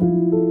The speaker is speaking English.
you.